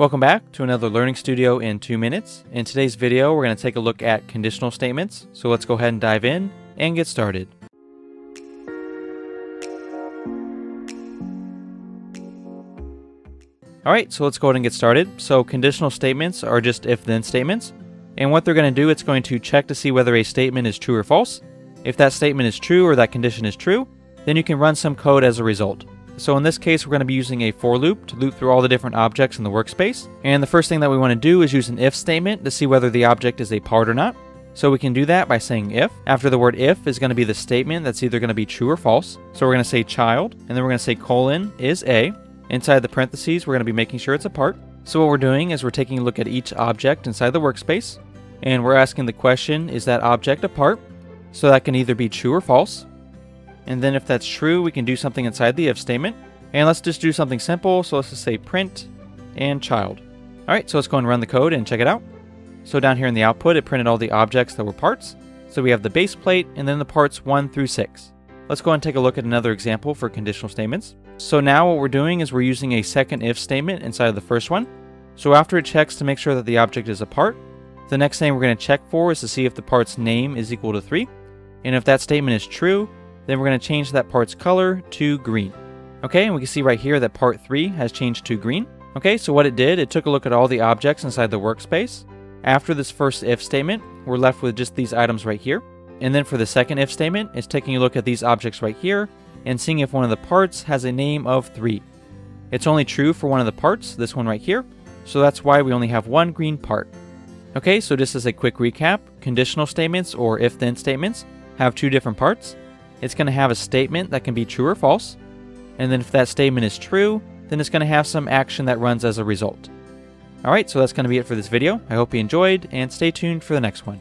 Welcome back to another Learning Studio in 2 minutes. In today's video, we're going to take a look at conditional statements. So let's go ahead and dive in and get started. Alright, so let's go ahead and get started. So conditional statements are just if-then statements. And what they're going to do, it's going to check to see whether a statement is true or false. If that statement is true or that condition is true, then you can run some code as a result. So in this case, we're going to be using a for loop to loop through all the different objects in the workspace. And the first thing that we want to do is use an if statement to see whether the object is a part or not. So we can do that by saying if. After the word if is going to be the statement that's either going to be true or false. So we're going to say child, and then we're going to say colon is a. Inside the parentheses, we're going to be making sure it's a part. So what we're doing is we're taking a look at each object inside the workspace, and we're asking the question, is that object a part? So that can either be true or false. And then if that's true, we can do something inside the if statement. And let's just do something simple. So let's just say print and child. All right, so let's go and run the code and check it out. So down here in the output, it printed all the objects that were parts. So we have the base plate and then the parts 1 through 6. Let's go and take a look at another example for conditional statements. So now what we're doing is we're using a second if statement inside of the first one. So after it checks to make sure that the object is a part, the next thing we're going to check for is to see if the part's name is equal to 3. And if that statement is true, then we're going to change that part's color to green. Okay, and we can see right here that part 3 has changed to green. Okay, so what it did, it took a look at all the objects inside the workspace. After this first if statement, we're left with just these items right here. And then for the second if statement, it's taking a look at these objects right here and seeing if one of the parts has a name of 3. It's only true for one of the parts, this one right here, so that's why we only have one green part. Okay, so just as a quick recap, conditional statements or if-then statements have two different parts. It's going to have a statement that can be true or false, and then if that statement is true, then it's going to have some action that runs as a result. Alright, so that's going to be it for this video. I hope you enjoyed, and stay tuned for the next one.